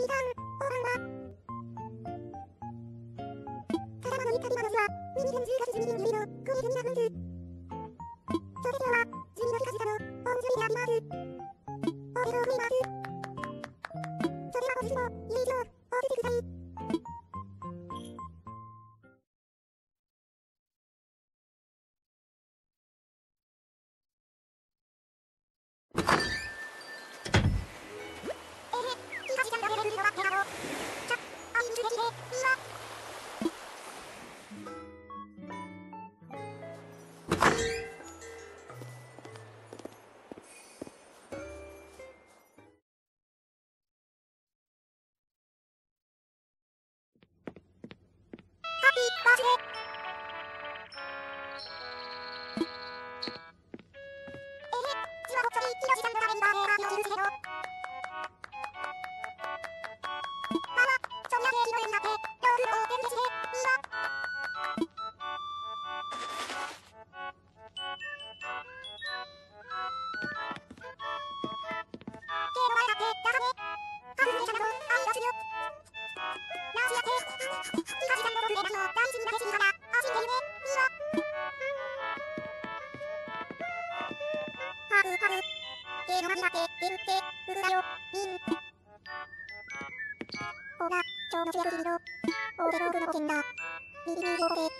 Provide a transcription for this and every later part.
皆さん、こんばんは。ただまの旅は、ミニズン10月12日の5月2日分です。それでは、12月2日の、本日になります。選んだけ言ってくるだよ、みん。ほら、超の主役人の、オーデロールの件だ。右に動け。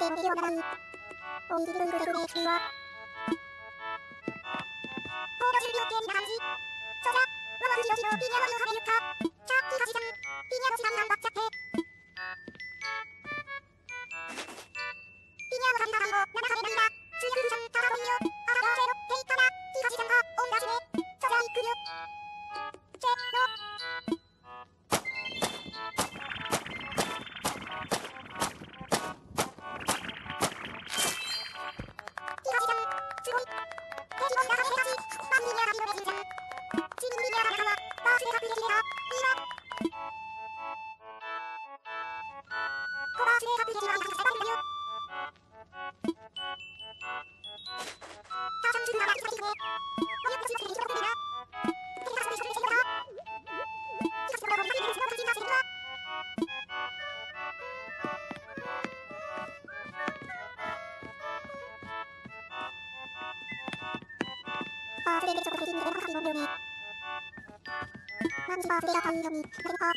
ってみようない。おいるるるるるくは。ほうの重量計に感じ。そら、わわじよしのピニャワのはめゆか。るに。漢字は釣りだといいのに、りか。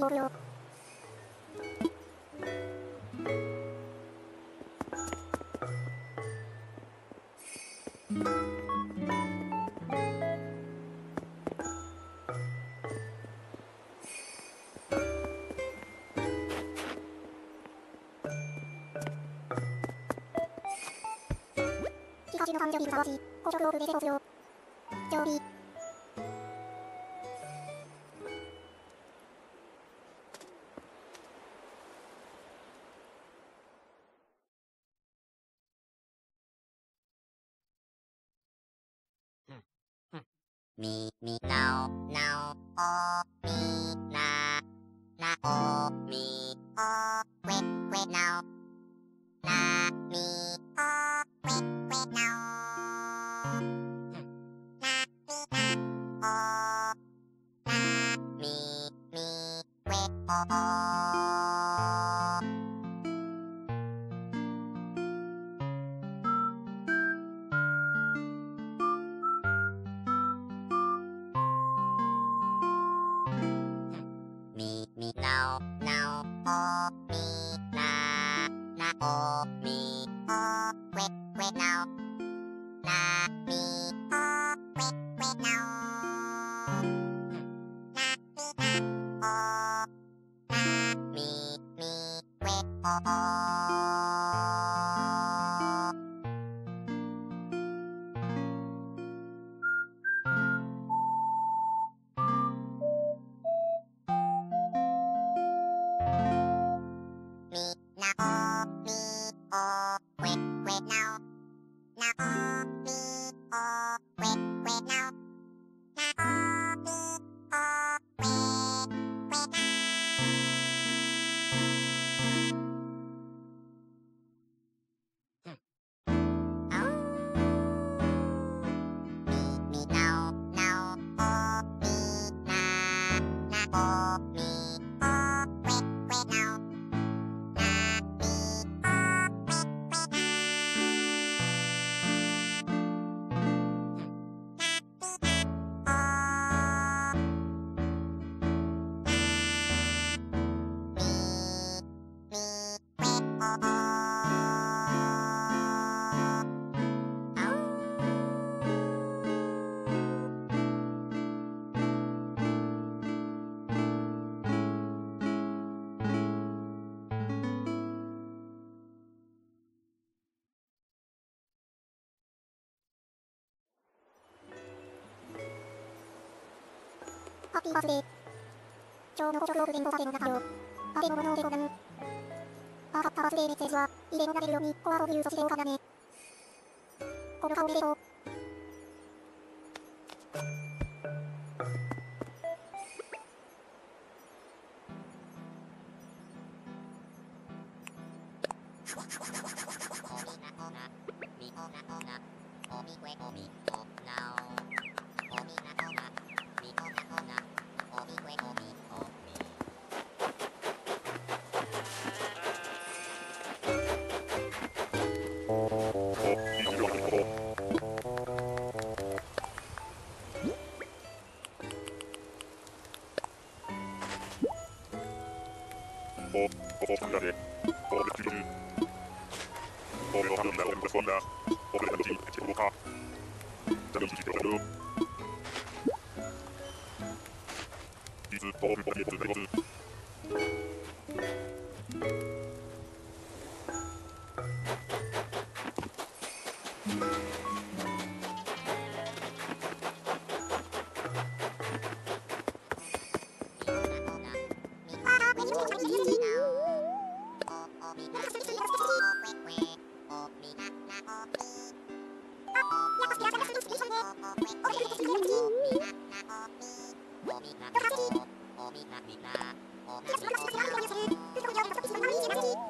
東の誕生日に騒ぎ、古食を筆で卒業。常備。みみなおなおおみななおみおくえくえなおなみおくえくえなおなみなおなみみくえおおくッピーバースデー。今日の直後弁護作業完了。物をでござん。パーカッタバースデーメッセージは、イベントが出るように、コアをビューそしてだ金。この顔でいこう。Fortskridade. Fortskridade. Fortskridade. Fortskridade. Fortskridade. Fortskridade. Fortskridade. Fortskridade. 水、豆腐、ポテト、ネゴス。私も私も好きなアイデアを見せる。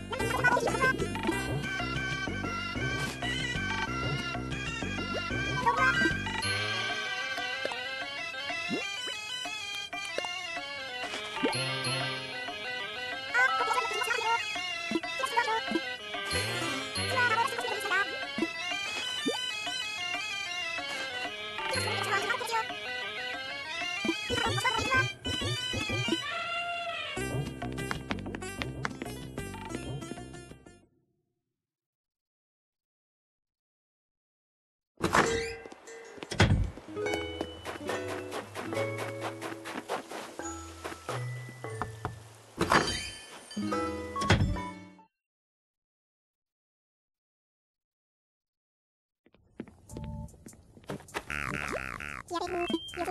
やれる。